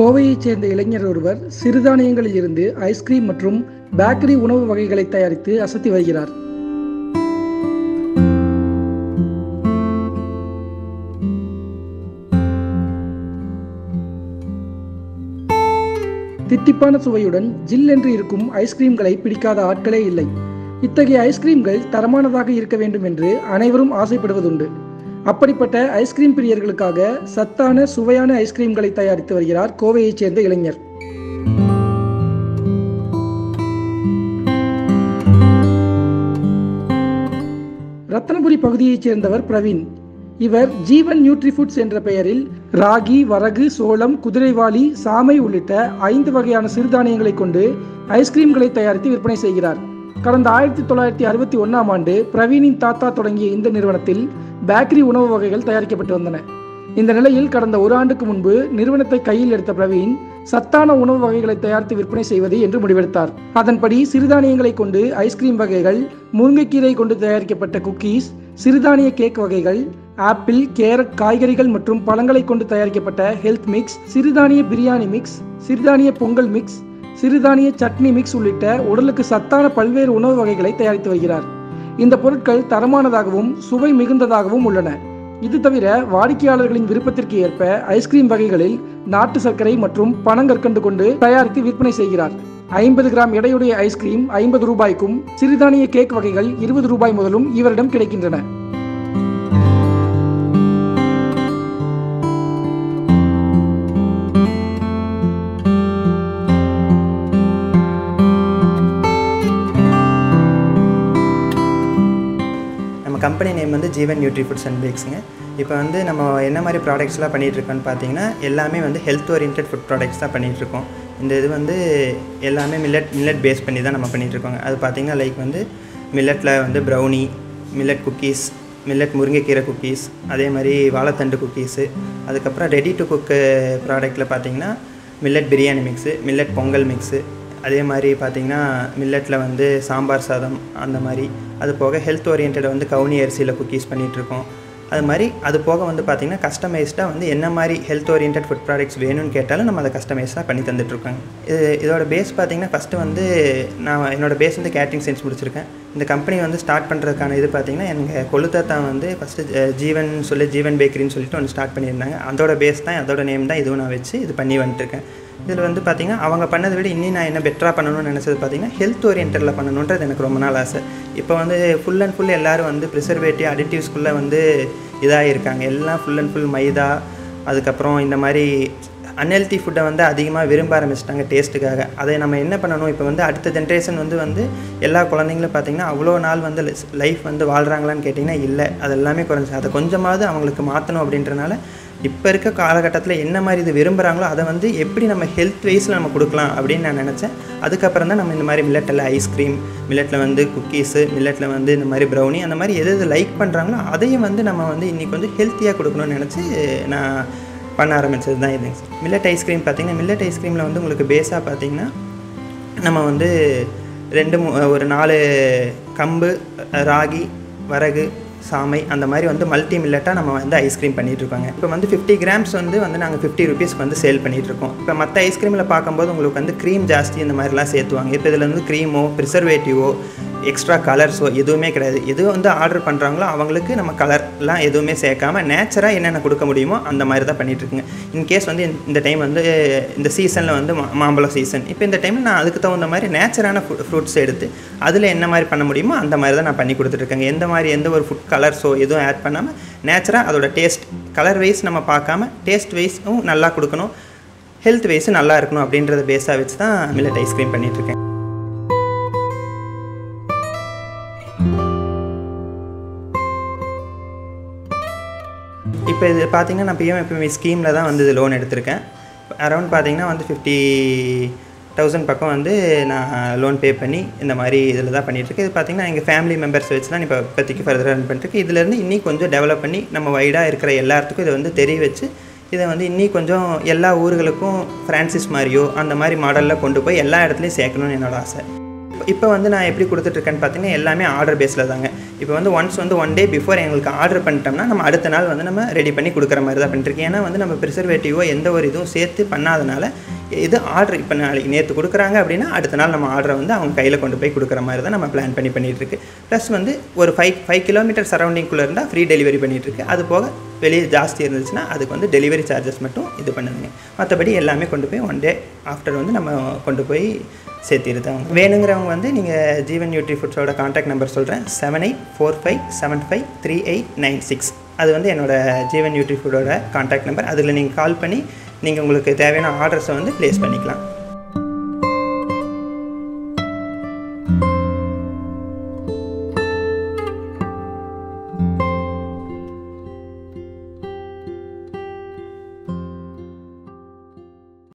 கோவையைச் சேர்ந்த இளைஞர் ஒருவர் சிறுதானியங்களில் இருந்து ஐஸ்கிரீம் மற்றும் பேக்கரி உணவு வகைகளை தயாரித்து அசத்தி வருகிறார். தித்திப்பான சுவையுடன் ஜில் என்று இருக்கும் ஐஸ்கிரீம்களை பிடிக்காத ஆட்களே இல்லை. இத்தகைய ஐஸ்கிரீம்கள் தரமானதாக இருக்க வேண்டும் என்று அனைவரும் ஆசைப்படுவதுண்டு. அப்படிப்பட்ட ஐஸ்கிரீம் பிரியர்களுக்காக சத்தான சுவையான ஐஸ்கிரீம்களை தயாரித்து வருகிறார் கோவையைச் சேர்ந்த இளைஞர். ரத்னபுரி பகுதியைச் சேர்ந்தவர் பிரவீன். இவர் ஜீவன் நியூட்ரிஃபுட்ஸ் என்ற பெயரில் ராகி வரகு சோளம் குதிரைவாளி சாமை உள்ளிட்ட ஐந்து வகையான சிறுதானியங்களை கொண்டு ஐஸ்கிரீம்களை தயாரித்து விற்பனை செய்கிறார். கடந்த ஆயிரத்தி தொள்ளாயிரத்தி அறுபத்தி ஒன்றாம் ஆண்டு பிரவீனின் தாத்தா தொடங்கிய இந்த நிறுவனத்தில் பேக்கரி உணவு வகைகள் தயாரிக்கப்பட்டு வந்தன. இந்த நிலையில் கடந்த ஒரு ஆண்டுக்கு முன்பு நிறுவனத்தை கையில் எடுத்த பிரவீன் சத்தான உணவு வகைகளை தயாரித்து விற்பனை செய்வது என்று முடிவெடுத்தார். அதன்படி சிறுதானியங்களை கொண்டு ஐஸ்கிரீம் வகைகள் முருங்கைக்கீரை கொண்டு தயாரிக்கப்பட்ட குக்கீஸ் சிறுதானிய கேக் வகைகள் ஆப்பிள் கேரட் காய்கறிகள் மற்றும் பழங்களை கொண்டு தயாரிக்கப்பட்ட ஹெல்த் மிக்ஸ் சிறுதானிய பிரியாணி மிக்ஸ் சிறுதானிய பொங்கல் மிக்ஸ் சிறுதானிய சட்னி மிக்ஸ் உள்ளிட்ட உடலுக்கு சத்தான பல்வேறு உணவு வகைகளை தயாரித்து வருகிறார். இந்த பொருட்கள் தரமானதாகவும் சுவை மிகுந்ததாகவும் உள்ளன. இது தவிர வாடிக்கையாளர்களின் விருப்பத்திற்கு ஏற்ப ஐஸ்கிரீம் வகைகளில் நாட்டு சர்க்கரை மற்றும் பனங்கற்கண்டு கொண்டு தயாரித்து விற்பனை செய்கிறார். ஐம்பது கிராம் எடையுடைய ஐஸ்கிரீம் ஐம்பது ரூபாய்க்கும் சிறுதானிய கேக் வகைகள் இருபது ரூபாய் முதலும் இவரிடம் கிடைக்கின்றன. நம்ம கம்பெனி நேம் வந்து ஜீவன் நியூட்ரி ஃபுட்ஸ் அண்ட் பேக்ஸுங்க இப்போ வந்து நம்ம என்ன மாதிரி ப்ராடக்ட்ஸ்லாம் பண்ணிகிட்ருக்கோன்னு பார்த்தீங்கன்னா எல்லாமே வந்து ஹெல்த் ஓரியன்ட் ஃபுட் ப்ராடக்ட்ஸ் தான் பண்ணிகிட்ருக்கோம் இந்த இது வந்து எல்லாமே மில்லட் மில்லட் பேஸ் பண்ணி தான் நம்ம பண்ணிகிட்ருக்கோங்க அது பார்த்திங்கன்னா லைக் வந்து மில்லட்டில் வந்து ப்ரௌனி மில்லட் குக்கீஸ் மில்லட் முருங்கைக்கீரை குக்கீஸ் அதே மாதிரி வாழைத்தண்டு குக்கீஸு அதுக்கப்புறம் ரெடி டு குக்கு ப்ராடக்ட்டில் பார்த்தீங்கன்னா millet biryani mix millet pongal mix அதே மாதிரி பார்த்திங்கன்னா மில்லட்டில் வந்து சாம்பார் சாதம் அந்த மாதிரி. அது போக ஹெல்த் ஓரியன்டாக வந்து கவுனி அரிசியில் குக்கீஸ் பண்ணிகிட்ருக்கோம் அது மாதிரி அது போக வந்து பார்த்திங்கன்னா கஸ்டமைஸ்டாக வந்து என்ன மாதிரி ஹெல்த் ஓரியன்ட் ஃபுட் ப்ராடக்ட்ஸ் வேணும்னு கேட்டாலும் நம்ம அதை கஸ்டமைஸாக பண்ணி தந்துட்டுருக்கோங்க இது இதோட பேஸ் பார்த்திங்கன்னா ஃபஸ்ட்டு வந்து நான் என்னோட பேஸ் வந்து கேட்ரிங் சயின்ஸ் முடிச்சிருக்கேன். இந்த கம்பெனி வந்து ஸ்டார்ட் பண்ணுறதுக்கான இது பார்த்திங்கன்னா எங்கள் கொழுத்தாத்தா வந்து ஃபஸ்ட்டு ஜீவன் சொல்லி ஜீவன் பேக்கரின்னு சொல்லிட்டு ஒன்று ஸ்டார்ட் பண்ணியிருந்தாங்க. அதோட பேஸ் தான் அதோட நேம் தான் இதுவும் நான் வச்சு இது பண்ணி வந்துட்டுருக்கேன். இதில் வந்து பார்த்திங்கன்னா அவங்க பண்ணதை விட இன்னும் நான் என்ன பெட்டராக பண்ணணும்னு நினச்சது பார்த்திங்கன்னா ஹெல்த் ஓரியன்டில் பண்ணணுன்றது எனக்கு ரொம்ப நாள் ஆசை. இப்போ வந்து ஃபுல் அண்ட் ஃபுல் எல்லோரும் வந்து ப்ரிசர்வேட்டிவ் அடிட்டிவ்ஸ்குள்ளே வந்து இதாக இருக்காங்க எல்லாம் ஃபுல் அண்ட் ஃபுல் மைதா அதுக்கப்புறம் இந்த மாதிரி அன்ஹெல்த்தி ஃபுட்டை வந்து அதிகமாக விரும்ப ஆரம்பிச்சிட்டாங்க டேஸ்ட்டுக்காக அதை நம்ம என்ன பண்ணணும்? இப்போ வந்து அடுத்த ஜென்ரேஷன் வந்து வந்து எல்லா குழந்தைங்களும் பார்த்திங்கன்னா அவ்வளோ நாள் வந்து லைஃப் வந்து வாழ்கிறாங்களான்னு கேட்டிங்கன்னா இல்லை. அது எல்லாமே குறைஞ்சி அதை கொஞ்சமாவது அவங்களுக்கு மாற்றணும் அப்படின்றனால இப்போ இருக்க காலகட்டத்தில் என்ன மாதிரி இது விரும்புகிறாங்களோ அதை வந்து எப்படி நம்ம ஹெல்த் வைஸில் நம்ம கொடுக்கலாம் அப்படின்னு நான் நினச்சேன். அதுக்கப்புறம் தான் நம்ம இந்த மாதிரி மில்லட்டில் ஐஸ்கிரீம் மில்லட்டில் வந்து குக்கீஸு மில்லட்டில் வந்து இந்த மாதிரி ப்ரௌனி அந்த மாதிரி எது எது லைக் பண்ணுறாங்களோ அதையும் வந்து நம்ம வந்து இன்றைக்கி வந்து ஹெல்த்தியாக கொடுக்கணும்னு நினச்சி நான் பண்ண ஆரம்பித்தது தான் இதுங்க சார் மில்லட் ஐஸ்கிரீம் பார்த்திங்கன்னா மில்லட் ஐஸ்கிரீமில் வந்து உங்களுக்கு பேஸாக பார்த்திங்கன்னா நம்ம வந்து ரெண்டு மூ ஒரு நாலு கம்பு ராகி வரகு சாமை அந்த மாதிரி வந்து மல்டி மில்லட்டாக நம்ம வந்து ஐஸ்கிரீம் பண்ணிகிட்ருக்கோங்க இப்போ வந்து ஃபிஃப்டி கிராம்ஸ் வந்து வந்து நாங்கள் ஃபிஃப்டி ருபீஸ்க்கு வந்து சேல் பண்ணிகிட்ருக்கோம் இப்போ மற்ற ஐஸ்கிரீமில் பார்க்கும்போது உங்களுக்கு வந்து க்ரீம் ஜாஸ்தி இந்த மாதிரிலாம் சேர்த்துவாங்க. இப்போ இதில் வந்து க்ரீமோ ப்ரிசர்வேட்டிவோ எக்ஸ்ட்ரா கலர்ஸோ எதுவுமே கிடையாது. எது வந்து ஆர்டர் பண்ணுறாங்களோ அவங்களுக்கு நம்ம கலர்லாம் எதுவுமே சேர்க்காம நேச்சராக என்னென்ன கொடுக்க முடியுமோ அந்த மாதிரி தான் பண்ணிகிட்ருக்குங்க இன்கேஸ் வந்து இந்த டைம் வந்து இந்த சீசனில் வந்து மா மாம்பழம் சீசன் இப்போ இந்த டைமில் நான் அதுக்கு தகுந்த மாதிரி நேச்சரான ஃப்ரூட்ஸ் எடுத்து அதில் என்ன மாதிரி பண்ண முடியுமோ அந்த மாதிரி தான் நான் பண்ணி கொடுத்துட்ருக்கேங்க எந்த மாதிரி எந்த ஒரு ஃபுட் கலர்ஸோ எதுவும் ஆட் பண்ணாமல் நேச்சராக அதோட டேஸ்ட் கலர் வைஸ் நம்ம பார்க்காம டேஸ்ட் வைஸும் நல்லா கொடுக்கணும். ஹெல்த் வைஸும் நல்லா இருக்கணும் அப்படின்றத பேஸாக வச்சு தான் மில்லட் ஐஸ்கிரீம் பண்ணிகிட்ருக்கேன் இப்போ இது பார்த்தீங்கன்னா நான் பிஎம் ஸ்கீமில் தான் வந்து இது லோன் எடுத்திருக்கேன். அரௌண்ட் பார்த்தீங்கன்னா வந்து ஃபிஃப்டி தௌசண்ட் பக்கம் வந்து நான் லோன் பே பண்ணி இந்த மாதிரி இதில் தான் பண்ணிகிட்ருக்கேன் இது பார்த்திங்கன்னா எங்கள் ஃபேமிலி மெம்பர்ஸ் வச்சு தான் இப்போ இப்போதைக்கு ஃபர்தராக ரன் பண்ணிட்டுருக்கு இதுலேருந்து இன்னி கொஞ்சம் டெவலப் பண்ணி நம்ம வைடாக இருக்கிற எல்லாத்துக்கும் இதை வந்து தெரிய வச்சு இதை வந்து இன்னி கொஞ்சம் எல்லா ஊர்களுக்கும் ஃப்ரான்சிஸ் மாதிரியோ அந்த மாதிரி மாடலில் கொண்டு போய் எல்லா இடத்துலையும் சேர்க்கணும்னு என்னோடய ஆசை. இப்போ இப்போ வந்து நான் எப்படி கொடுத்துட்ருக்கேன்னு பார்த்தீங்கன்னா எல்லாமே ஆர்டர் பேஸில் தாங்க. இப்போ வந்து ஒன்ஸ் வந்து ஒன் டே பிஃபோர் எங்களுக்கு ஆர்டர் பண்ணிட்டோம்னா நம்ம அடுத்த நாள் வந்து நம்ம ரெடி பண்ணி கொடுக்குற மாதிரி தான் பண்ணிட்டுருக்கேன் ஏன்னா வந்து நம்ம ப்ரிசர்வேட்டிவோ எந்த ஒரு இதுவும் சேர்த்து பண்ணாதனால இது ஆர்டர் இப்போ நாளைக்கு நேற்று கொடுக்குறாங்க அப்படின்னா அடுத்த நாள் நம்ம ஆர்டரை வந்து அவங்க கையில் கொண்டு போய் கொடுக்குற மாதிரி தான் நம்ம பிளான் பண்ணி பண்ணிகிட்ருக்கு ப்ளஸ் வந்து ஒரு ஃபைவ் ஃபைவ் கிலோமீட்டர் சரௌண்டிங்குள்ளே இருந்தால் ஃப்ரீ டெலிவரி பண்ணிகிட்ருக்கு அது போக வெளியே ஜாஸ்தி இருந்துச்சுன்னா அதுக்கு வந்து டெலிவரி சார்ஜஸ் மட்டும் இது பண்ணுதுங்க மற்றபடி எல்லாமே கொண்டு போய் ஒன் டே ஆஃப்டர் வந்து நம்ம கொண்டு போய் சேர்த்திருது அவங்க வேணுங்கிறவங்க வந்து நீங்கள் ஜீவன் நியூட்ரி ஃபுட்ஸோட காண்டாக்ட் நம்பர் சொல்கிறேன் seven eight four five seven five three eight nine six அது வந்து என்னோடய ஜீவன் நியூட்ரி ஃபுட்டோட காண்டாக்ட் நம்பர் அதில் நீங்கள் கால் பண்ணி நீங்கள் உங்களுக்கு தேவையான ஆர்டர்ஸை வந்து ப்ளேஸ் பண்ணிக்கலாம்.